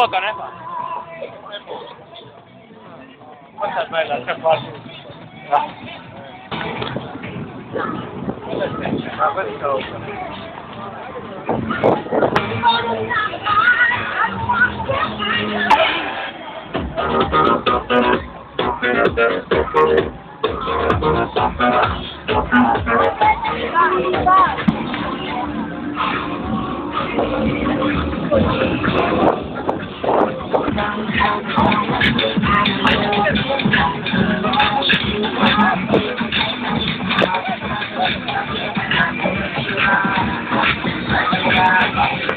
foto, ne? Questa è bella, c'è qua su. Ma questo... Thank you. Yeah.